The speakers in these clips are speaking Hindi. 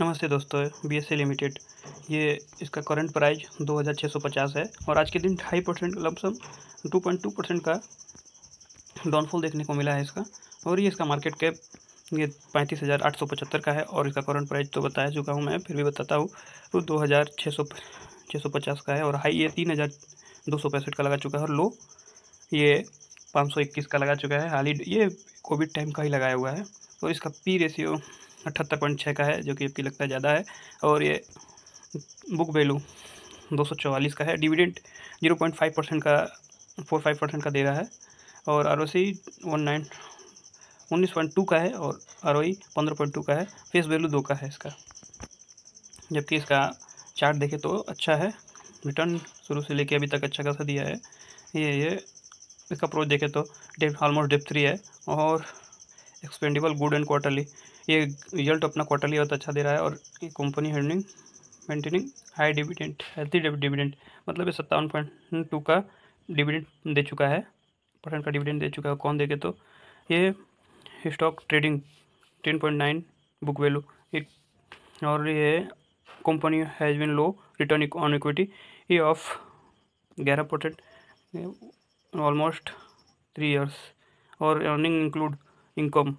नमस्ते दोस्तों बी एस लिमिटेड ये इसका करंट प्राइस दो हज़ार छः सौ पचास है और आज के दिन ढाई percent lump sum two point two percent का डाउनफॉल देखने को मिला है इसका। और ये इसका मार्केट कैप ये पैंतीस हज़ार आठ सौ पचहत्तर का है और इसका करंट प्राइस तो बताया चुका हूँ मैं, फिर भी बताता हूँ तो दो हज़ार छः सौ छः सौ पचास का है और हाई ये तीन हज़ार दो सौ पैंसठ का लगा चुका है और लो ये पाँच सौ इक्कीस का लगा चुका है। हाल ही ये कोविड टाइम का ही लगाया हुआ है। और इसका पी रेशियो अठहत्तर पॉइंट छः का है, जो कि आपकी लगता है ज़्यादा है। और ये बुक वैल्यू दो सौ चौवालीस का है। Dividend zero point five percent का, फोर फाइव परसेंट का दे रहा है। और R O C one nine उन्नीस पॉइंट टू का है और आर ओ ई पंद्रह पॉइंट टू का है। फेस वैल्यू दो का है इसका। जबकि इसका चार्ट देखे तो अच्छा है। रिटर्न शुरू से लेके अभी तक अच्छा खासा दिया है। ये ये, इसका प्रोच देखे तो डेप ऑलमोस्ट डेप थ्री है। और एक्सपेंडेबल, गुड एंड क्वार्टरली। ये रिज़ल्ट अपना क्वार्टरली बहुत अच्छा दे रहा है और company handing maintaining high dividend, healthy dividend मतलब ये सत्तावन पॉइंट टू का डिविडेंट दे चुका है, परसेंट का डिविडेंट दे चुका है। कौन देखे तो ये stock trading, ten point nine book value. और ये company has been low return on equity. ये ऑफ़ ग्यारह परसेंट ऑलमोस्ट थ्री ईयर्स और अर्निंग इंक्लूड इनकम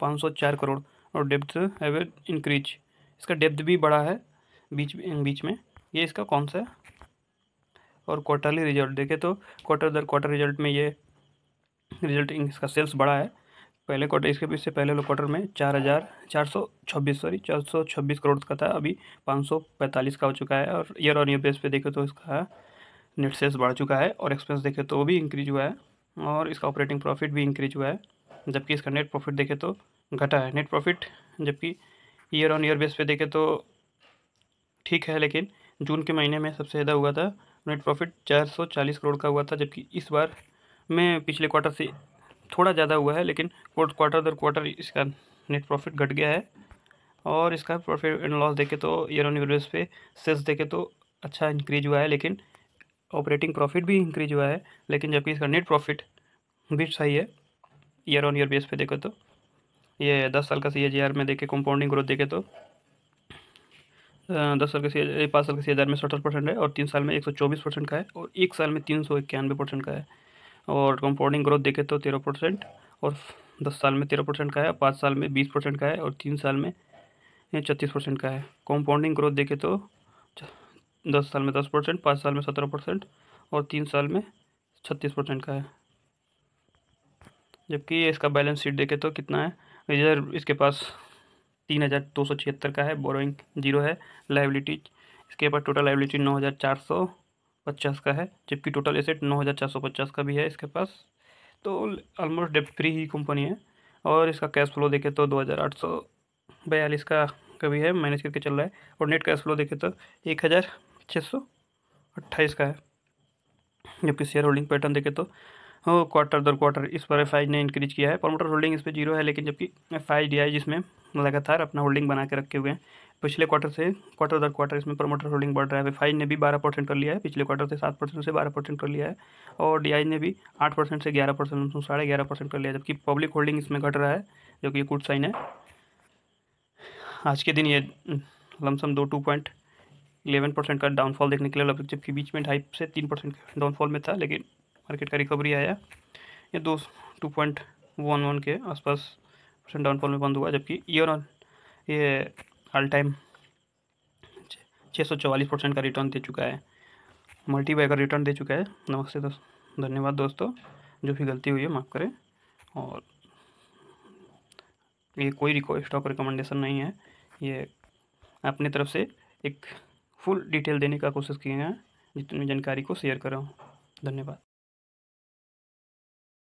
पाँच सौ चार करोड़, और डेप्थ हैव इंक्रीज इसका डेप्थ भी बड़ा है, बीच बीच में। ये इसका कौन सा? है और क्वार्टरली रिज़ल्ट देखे तो क्वार्टर दर क्वार्टर रिज़ल्ट में ये रिज़ल्ट इसका सेल्स बढ़ा है। पहले क्वार्टर इसके पीछे पहले लो क्वार्टर में चार हज़ार चार सौ छब्बीस सॉरी चार सौ छब्बीस करोड़ का था। अभी पाँच सौ पैंतालीस का हो चुका है, और ईयर ऑन ईयर बेस पे देखे तो इसका नेट सेल्स बढ़ चुका है, और एक्सपेंस देखे तो वो भी इंक्रीज हुआ है। और इसका ऑपरेटिंग प्रॉफिट भी इंक्रीज हुआ है। जबकि इसका नेट प्रॉफिट देखे तो घटा है। नेट प्रॉफिट जबकि ईयर ऑन ईयर बेस पे देखे तो ठीक है, लेकिन जून के महीने में सबसे ज़्यादा हुआ था। नेट प्रॉफिट चार सौ चालीस करोड़ का हुआ था, जबकि इस बार में पिछले क्वार्टर से थोड़ा ज़्यादा हुआ है, लेकिन क्वार्टर दर क्वार्टर इसका नेट प्रॉफिट घट गया है। और इसका प्रॉफिट एंड लॉस देखे तो ईयर ऑन ईयर बेस पे सेल्स देखे तो अच्छा इंक्रीज हुआ है, लेकिन ऑपरेटिंग प्रॉफिट भी इंक्रीज हुआ है, लेकिन जबकि इसका नेट प्रॉफिट भी सही है। ईयर ऑन ईयर बेस पे देखो तो। ये दस साल का सी में देखे कंपाउंडिंग ग्रोथ देखे तो दस साल का सी पाँच साल का सी में सत्तर परसेंट है और तीन साल में एक सौ चौबीस परसेंट का है और एक साल में तीन सौ इक्यानवे परसेंट का है। और कंपाउंडिंग ग्रोथ देखे तो तेरह परसेंट और दस साल में तेरह परसेंट का है, पाँच साल में बीस परसेंट का है और तीन साल में छत्तीस परसेंट का है। कंपाउंडिंग ग्रोथ देखे तो दस साल में दस परसेंट, पाँच साल में सत्रह परसेंट और तीन साल में छत्तीस परसेंट का है। जबकि इसका बैलेंस शीट देखे तो कितना है? रिज़र्व इसके पास तीन हज़ार दो सौ छिहत्तर का है बोरोइंग ज़ीरो है लाइबिलिटी इसके पास टोटल लाइबिलिटी नौ हज़ार चार सौ पचास का है, जबकि टोटल एसेट नौ हज़ार चार सौ पचास का भी है इसके पास। तो ऑलमोस्ट डेप फ्री ही कंपनी है। और इसका कैश फ्लो देखे तो दो हज़ार आठ सौ बयालीस का कभी है मैनेज करके चल रहा है। और नेट कैश फ्लो देखे तो एक हज़ार छः सौ अट्ठाईस का है। जबकि शेयर होल्डिंग पैटर्न देखे तो क्वार्टर दर क्वार्टर इस पर एफ़ ने इंक्रीज किया है। प्रमोटर होल्डिंग इस पर ज़ीरो है, लेकिन जबकि एफ़ आई जिसमें लगातार अपना होल्डिंग बना के रखे हुए हैं। पिछले क्वार्टर से क्वार्टर दर क्वार्टर इसमें प्रमोटर होल्डिंग बढ़ रहा है। एफ़ ने भी बारह परसेंट कर लिया है। पिछले क्वार्टर से सात परसेंट से बारह परसेंट कर लिया है। और DI ने भी आठ परसेंट से ग्यारह परसेंट साढ़े ग्यारह परसेंट कर लिया जबकि पब्लिक होल्डिंग इसमें घट रहा है, जो कि गुड साइन है। आज के दिन ये लमसम दो टू पॉइंट इलेवन परसेंट का डाउनफॉल देखने के लिए जबकि बीच में ढाई से तीन परसेंट डाउनफॉल में था, लेकिन मार्केट का रिकवरी आया। ये दो टू पॉइंट वन वन के आसपास परसेंट डाउनफॉल में बंद हुआ, जबकि ईयर ऑन ये ऑल टाइम छः सौ चौवालीस परसेंट का रिटर्न दे चुका है। मल्टी बाय का रिटर्न दे चुका है। नमस्ते दोस्त, धन्यवाद दोस्तों, जो भी गलती हुई है माफ़ करें। और ये कोई स्टॉक रिकमेंडेशन नहीं है। ये अपनी तरफ़ से एक फुल डिटेल देने का कोशिश किए हैं, जितनी जानकारी को शेयर कर रहा हूँ। धन्यवाद।